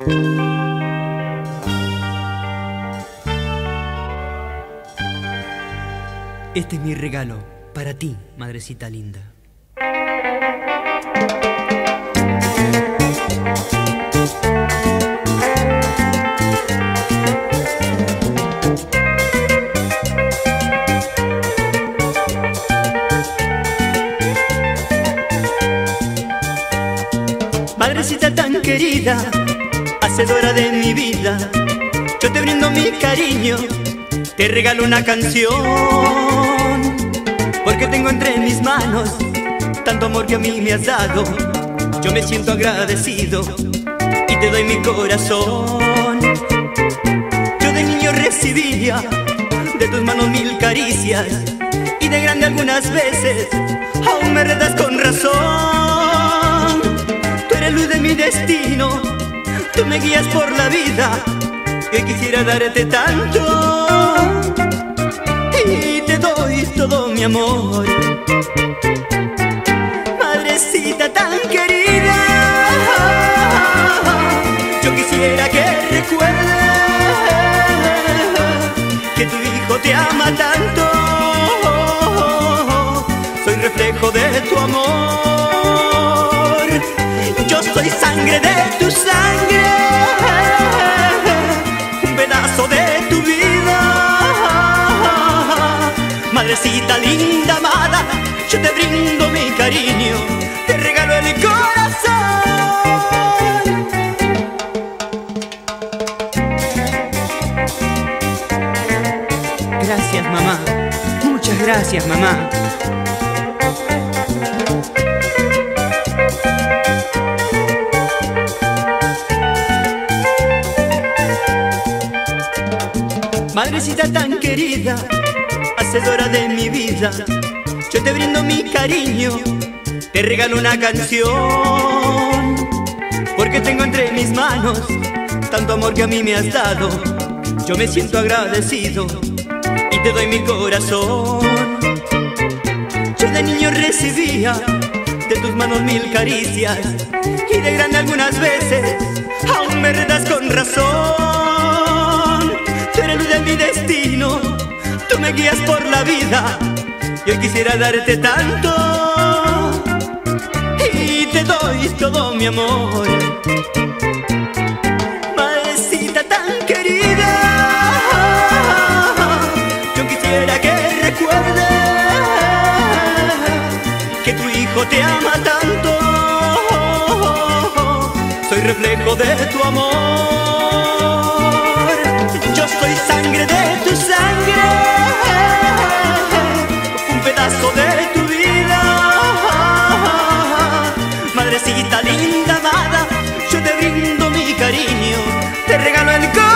Este es mi regalo para ti, madrecita linda. Madrecita tan querida, hacedora de mi vida, yo te brindo mi cariño, te regalo una canción, porque tengo entre mis manos tanto amor que a mí me has dado, yo me siento agradecido y te doy mi corazón. Yo de niño recibía de tus manos mil caricias y de grande algunas veces aún me redas con razón. Tú eres luz de mi destino, tú me guías por la vida que quisiera darte tanto y te doy todo mi amor. Madrecita tan querida, yo quisiera que recuerdes que tu hijo te ama tanto. Soy reflejo de tu amor. Yo soy sangre de tu sangre, Madrecita linda, amada, yo te brindo mi cariño, te regalo el corazón. Gracias, mamá. Muchas gracias, mamá. Madrecita tan querida, hacedora de mi vida, yo te brindo mi cariño, te regalo una canción, porque tengo entre mis manos tanto amor que a mí me has dado, yo me siento agradecido y te doy mi corazón. Yo de niño recibía de tus manos mil caricias y de grande algunas veces aún me redas con razón. Tú eres luz de mi destino, guías por la vida. Yo quisiera darte tanto y te doy todo mi amor. Madrecita tan querida, yo quisiera que recuerdes que tu hijo te ama tanto. Soy reflejo de tu amor. Regalo el corazón.